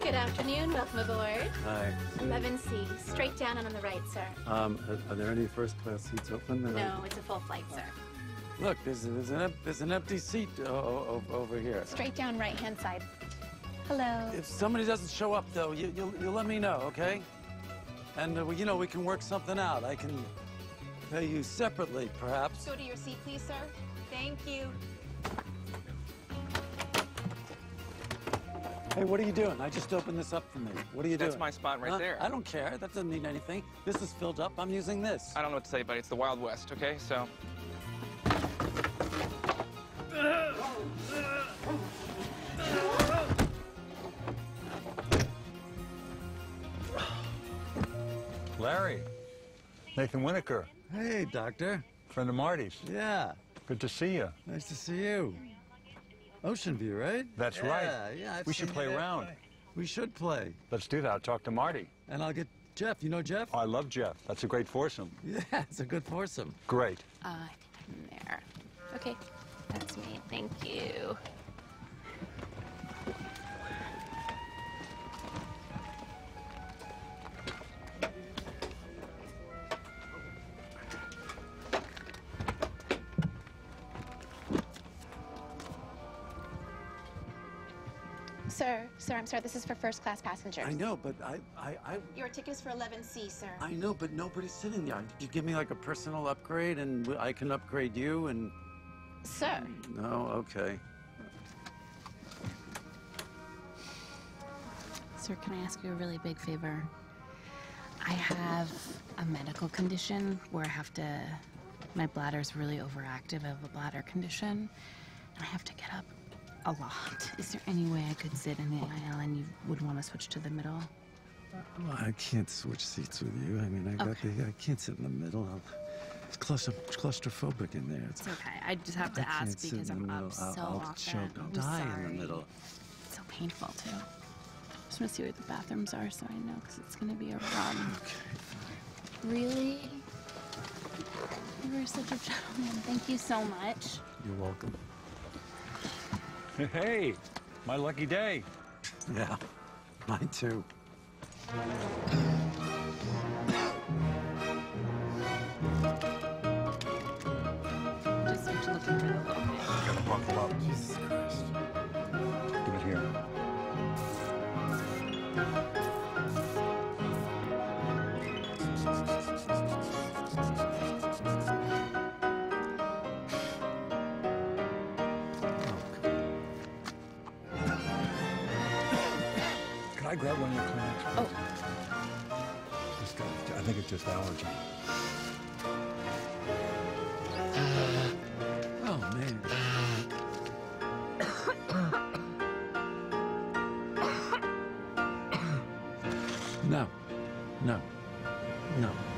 Good afternoon. Welcome aboard. Hi. 11C. Straight down and on the right, sir. Um, are, are there any first class seats open? that I- No, it's a full flight, sir. Look, there's, there's, an, there's an empty seat over here. Straight down right hand side. Hello. If somebody doesn't show up, though, you, you'll, you'll let me know, okay? And, uh, you know, we can work something out. I can pay you separately, perhaps. Go to your seat, please, sir. Thank you. Hey, what are you doing? I just opened this up for me. What are you doing? That's my spot right Huh? there. I don't care. That doesn't mean anything. This is filled up. I'm using this. I don't know what to say, buddy. It's the Wild West, okay? So, Larry. Nathan Winokur, Hey, doctor. friend of Marty's. Yeah. Good to see you. Nice to see you. Ocean View, right? That's yeah, right. Yeah, I've We should play you there. around. We should play. Let's do that. I'll talk to Marty. And I'll get Jeff. You know Jeff? Oh, I love Jeff. That's a great foursome. Yeah, it's a good foursome. Great. Uh, I think I'm there. Okay. That's me. Thank you. Sir, sir, I'm sorry. This is for first class passengers. I know, but I, I, I, Your ticket is for 11C, sir. I know, but nobody's sitting there. Did you give me like a personal upgrade, and I can upgrade you? And Sir. no, okay. Sir, can I ask you a really big favor? I have a medical condition where I have to. My bladder's really overactive. I have a bladder condition. And I have to get up a lot. Is there any way I could sit in the aisle and you would want to switch to the middle? Well, I can't switch seats with you. I mean, I got Okay. the, I can't sit in the middle. I'll, it's claustro- claustrophobic in there. It's, It's okay. I just have to I ask because I'm middle. up I'll, so I'll often. choke. I'll I'm die sorry. in the middle. It's so painful too. I Just want to see where the bathrooms are so I know because it's gonna be a run. Really? You were such a gentleman. Thank you so much. You're welcome. Hey, my lucky day. Yeah, mine too. Just looking for the little bit. Gotta buckle up. Jesus Christ. Give it here. I grab one of your Kleenex? Oh, Just got, I think it's just allergy. Uh, oh man. no, no, no.